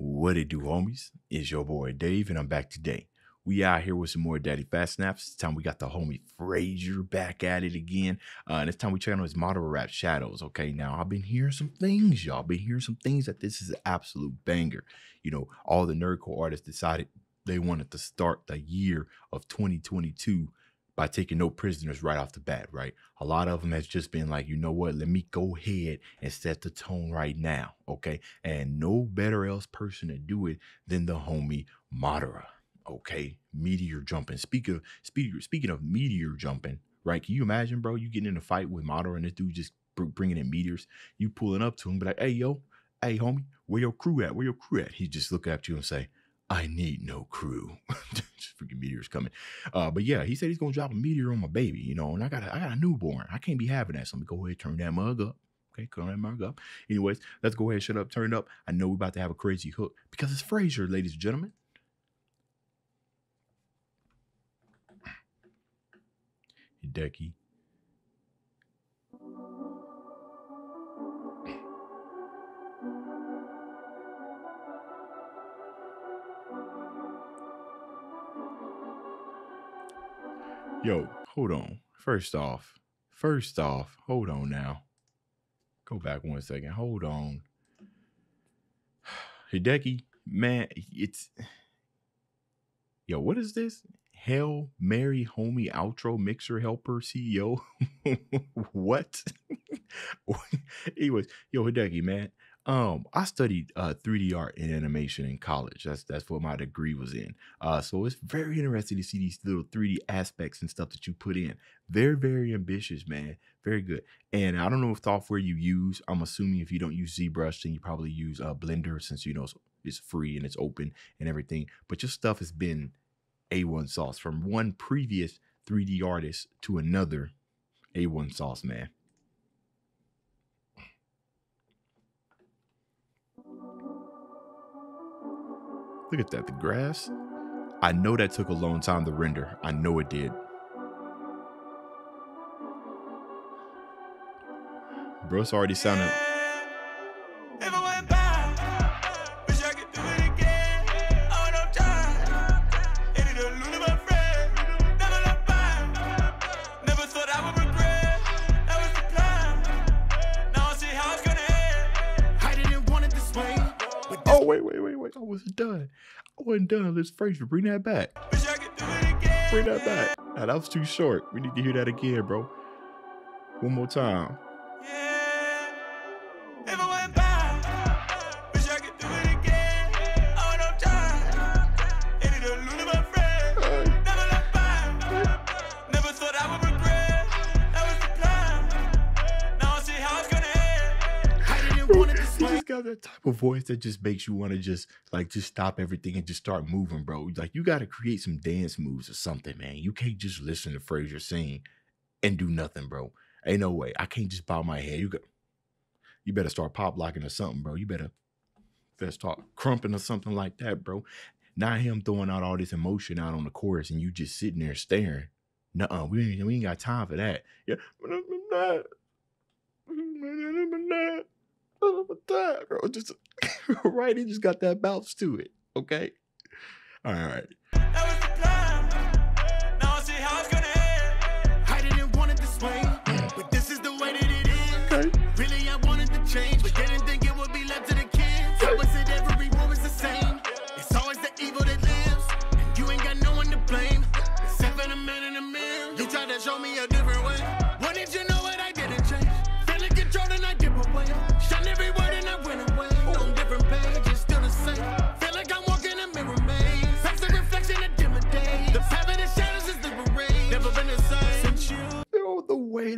What it do, homies? It's your boy Dave, and I'm back today. We out here with some more Daddyphatsnaps. This time we got the homie Frazer back at it again. Uh, and this time we check out his Madara rap Shadows. Okay, now I've been hearing some things, y'all. Been hearing some things that this is an absolute banger. You know, all the nerdcore artists decided they wanted to start the year of 2022 by taking no prisoners right off the bat, right? A lot of them has just been like, you know what, let me go ahead and set the tone right now, okay? And no better else person to do it than the homie Madara, okay? Meteor jumping. Speak of speaking speaking of meteor jumping, right? Can you imagine, bro? You getting in a fight with Madara and this dude just bringing in meteors. You pulling up to him, be like, hey yo, hey homie, where your crew at? Where your crew at? He just look at you and say, I need no crew. Freaking meteors coming. Uh, but yeah, he said he's gonna drop a meteor on my baby, you know, and I got a, I got a newborn. I can't be having that. So I'm gonna go ahead turn that mug up. Okay, turn that mug up. Anyways, let's go ahead, shut up, turn it up. I know we're about to have a crazy hook because it's Frazer, ladies and gentlemen. Hideki. Yo, hold on. First off, first off, hold on now. Go back one second. Hold on. Hideki, man, it's yo, what is this? Hell Mary Homie Outro Mixer Helper CEO. what? Anyways, yo, Hideki, man. Um, I studied uh 3D art and animation in college. That's that's what my degree was in. Uh, so it's very interesting to see these little 3D aspects and stuff that you put in. Very, very ambitious, man. Very good. And I don't know if software you use. I'm assuming if you don't use ZBrush, then you probably use uh, Blender since you know it's- it's free and it's open and everything. But your stuff has been A1 sauce from one previous 3D artist to another A1 sauce, man. Look at that, the grass. I know that took a long time to render. I know it did. Bro's already sounding. But Oh wait, wait, wait, wait! I wasn't done. I wasn't done. Let's Frazer, bring that back. wish I could do it again. Bring that back. Nah, that was too short. We need to hear that again, bro. One more time. That type of voice that just makes you want to just like just stop everything and just start moving, bro. Like you got to create some dance moves or something, man. You can't just listen to Frazer sing and do nothing, bro. Ain't no way. I can't just bow my head. You got, you better start pop locking or something, bro. You better, better start crumping or something like that, bro. Not him throwing out all this emotion out on the chorus and you just sitting there staring. Nuh-uh, we ain't, we ain't got time for that. Yeah, bro. Just right, he just got that bounce to it. Okay. All right.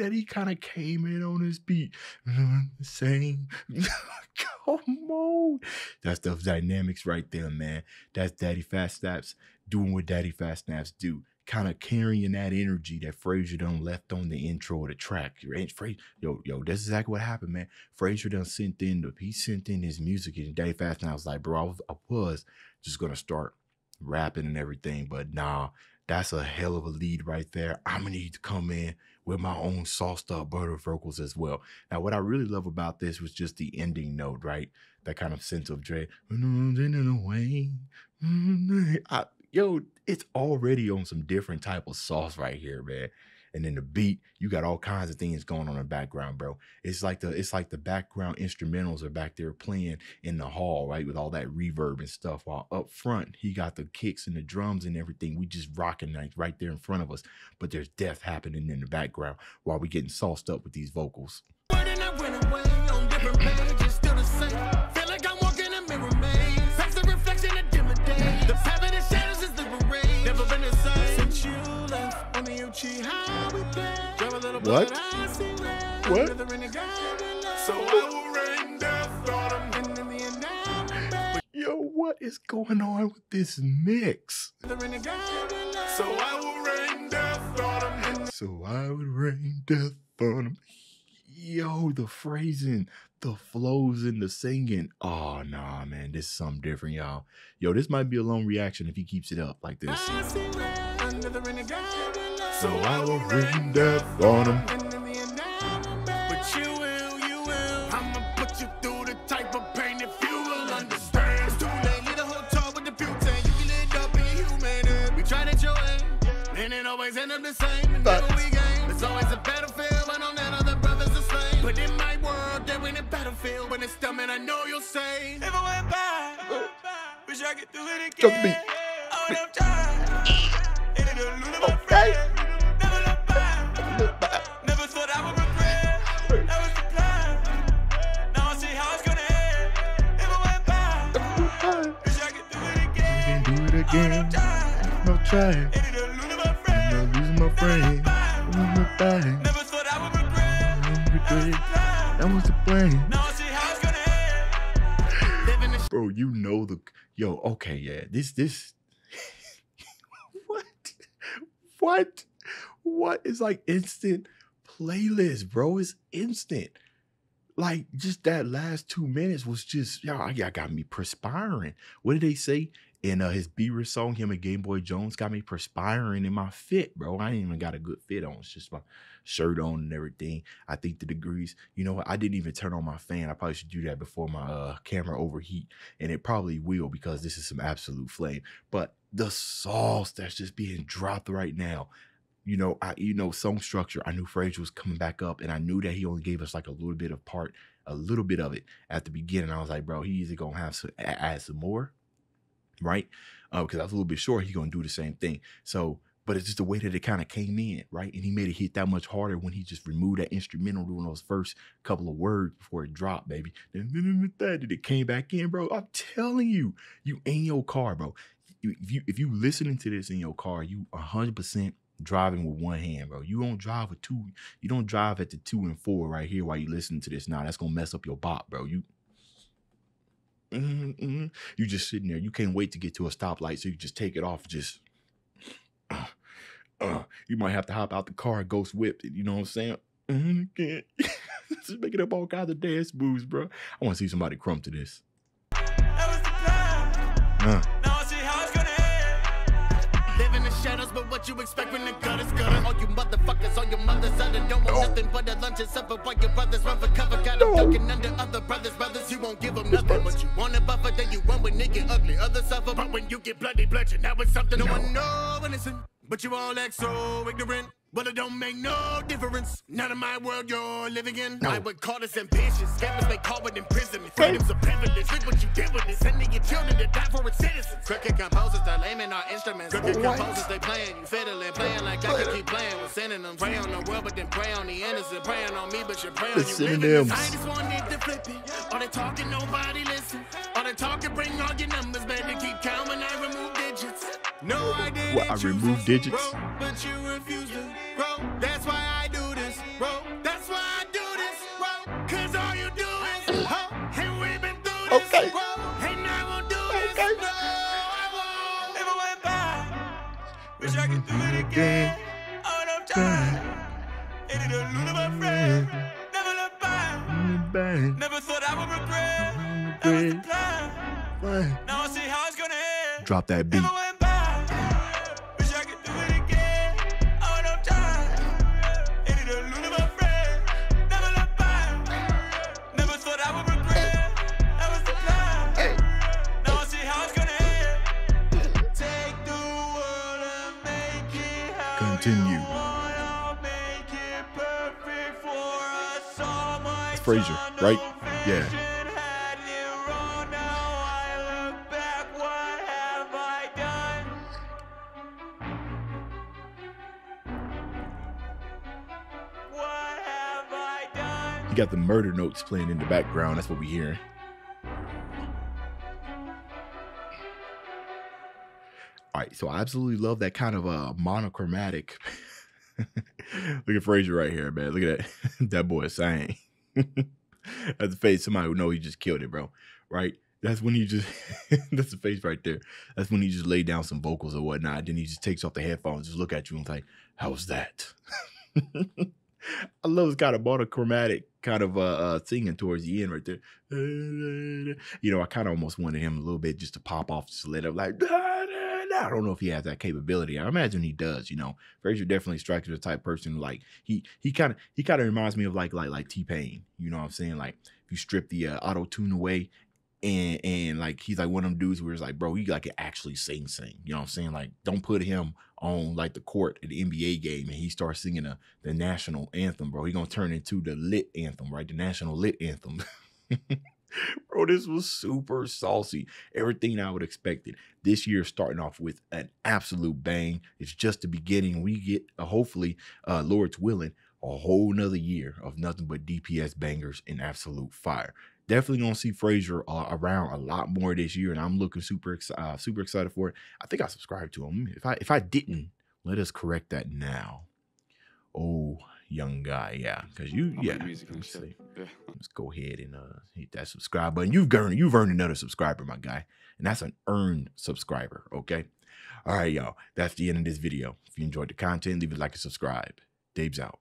That he kind of came in on his beat, same. Come on, that's the dynamics right there, man. That's Daddyphatsnaps doing what Daddyphatsnaps do, kind of carrying that energy that Frazer done left on the intro of the track. Yo, yo, that's exactly what happened, man. Frazer done sent in the he sent in his music, and Daddyphatsnaps like, bro, I was, I was just gonna start rapping and everything, but nah, That's a hell of a lead right there. I'm gonna need to come in with my own sauced up butter vocals as well. Now, what I really love about this was just the ending note, right? That kind of sense of dread. I, yo, it's already on some different type of sauce right here, man. And then the beat, you got all kinds of things going on in the background, bro. It's like the it's like the background instrumentals are back there playing in the hall, right, with all that reverb and stuff. While up front, he got the kicks and the drums and everything. We just rocking like right there in front of us, but there's death happening in the background while we getting sauced up with these vocals. I'm back. Yo, what is going on with this mix? Another in the garden, So I will rain death on 'em. So I would rain death on him. Yo, the phrasing, the flows, and the singing. Oh, nah, man, this is something different, y'all. Yo, this might be a long reaction if he keeps it up like this. So I will rain death on him. And in the end, I'm back. But you will, you will. I'ma put you through the type of pain if you will understand. It's too late, leave the hotel with the butane. You can end up being human. We tried it your way, and it always end up the same. And never we gain. There's always a battlefield, but on that other brothers the same. But in my world, there ain't a battlefield. When it's and I know you'll say. If I went back, wish I could do it Drop the beat. I okay, yeah. This this what? What? What is like instant playlist, bro? It's instant. Like just that last two minutes was just y'all, y'all got me perspiring. What did they say in uh, his Bieber song? Him and Game Boy Jones got me perspiring in my fit, bro. I ain't even got a good fit on. It's just my shirt on and everything. I think the degrees. You know what? I didn't even turn on my fan. I probably should do that before my uh, camera overheat, and it probably will because this is some absolute flame. But the sauce that's just being dropped right now. You know, I you know song structure. I knew Frazer was coming back up, and I knew that he only gave us like a little bit of part, a little bit of it at the beginning. I was like, bro, he either gonna have to add some more, right? Uh, because I was a little bit sure he's gonna do the same thing. So, but it's just the way that it kind of came in, right? And he made it hit that much harder when he just removed that instrumental doing those first couple of words before it dropped, baby. Then it came back in, bro. I'm telling you, you in your car, bro. If you if you listening to this in your car, you 100 percent driving with one hand, bro. You don't drive with two. You don't drive at the two and four right here while you listening to this. Now that's gonna mess up your bop, bro. You. Mhm, mhm. You just sitting there. You can't wait to get to a stoplight, so you just take it off. Just, uh, uh, you might have to hop out the car ghost whip it. You know what I'm saying? Mhm, can't. just making up all kinds of dance moves, bro. I want to see somebody crumb to this. That was the plan. Uh, but what you expect when the gut is gutter? All you motherfuckers on your mother's side and don't want No. nothing but a lunch and supper while your brothers run for cover. Got them ducking under other brothers' brothers. You won't give them nothing, but you want a buffer, then you run when they get ugly. Others suffer, but when you get bloody bloodshed, now it's something no, one know innocent. But you all act so ignorant. But it don't make no difference. None of my world you're living in. I would call this ambitious. Scammers may call it imprisonment. Freedom's a privilege. Look what you did with it. Sending your children to die for its citizens. Crooked composers, they're laming our instruments. Crooked What? composers, they playing. You fiddling, playing like I can keep playing with synonyms. Pray on the world, but then pray on the innocent. Praying on me, but you're praying on you. living. I just want it to flip it. All they talking, nobody listen. All they talking, bring all your numbers. Better keep count when I remove digits. No, I didn't What, I remove digits? bro, but you refuse to, bro. That's why I do this, bro. That's why I do this, bro. Cause all you do is, huh? And we've been through this, Okay. bro. And I won't do this, Okay. no, I won't. If I went back, wish I could do it again. All I'm trying. And it'll lose my friend. Never look back. bang, Never thought I would regret. That was the plan. Now I see how it's gonna end. Drop that beat. Frazer, right? Yeah. You got the murder notes playing in the background. That's what we hearing. All right, so I absolutely love that kind of uh monochromatic. Look at Frazer right here, man. Look at that. that boy is saying. that's the face somebody who know he just killed it, bro. Right? That's when he just that's the face right there. That's when he just laid down some vocals or whatnot. Then he just takes off the headphones, just look at you and like, how was that? I love this kind of monochromatic kind of uh, uh singing towards the end right there. You know, I kind of almost wanted him a little bit just to pop off just a little like I don't know if he has that capability. I imagine he does. You know, Frazer definitely strikes as the type person like he he kind of he kind of reminds me of like like like T Pain. You know what I'm saying? Like if you strip the uh, auto tune away and and like he's like one of them dudes where it's like, bro, you like can actually sing, sing. You know what I'm saying? Like, don't put him on like the court at the NBA game and he starts singing a, the national anthem, bro. He gonna turn into the lit anthem, right? The national lit anthem. bro, this was super saucy. Everything I would expected. This year starting off with an absolute bang. It's just the beginning. We get uh, hopefully, uh, Lord's willing, a whole nother year of nothing but DPS bangers and absolute fire definitely gonna see Frazer uh, around a lot more this year, and I'm looking super uh, super excited for it. I think I subscribed to him. If I if I didn't, let us correct that now. Oh, young guy, yeah, because you yeah. Let's, yeah. let's go ahead and uh, hit that subscribe button. You've earned you've earned another subscriber, my guy, and that's an earned subscriber. Okay. All right, y'all. That's the end of this video. If you enjoyed the content, leave a like and subscribe. Dave's out.